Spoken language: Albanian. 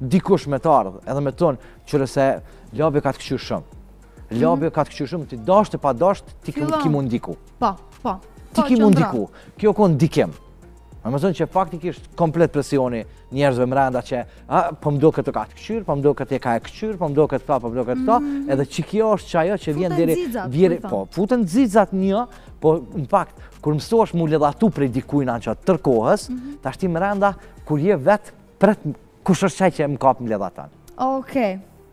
Dikush me të ardhë, edhe me thonë, qyre se Labi ka të këqyrë shumë. Mhm. Labi ka të këqyrë shumë, ti dasht e pa dasht, ti ki mund diku. Pa, po, pa. Po. Ti po, ki mund diku, kjo konë dikim. A më zënë që faktikisht komplet presioni njerëzve mrenda që a, po më do këtë ka të këqyrë, po më do këtë e ka të këqyrë, po më do këtë ta, po më do këtë ta, mhm. edhe që kjo është që ajo që vjen diri... Futen xixat, diri, po, futen xixat një, po në fakt, kur mësohesh m'u ledhatu prej dikujna 24 orë kohës, mm -hmm. ta shti mrenda Kur je vet pret kush është qaj që më kap, më ledhaton. Okej.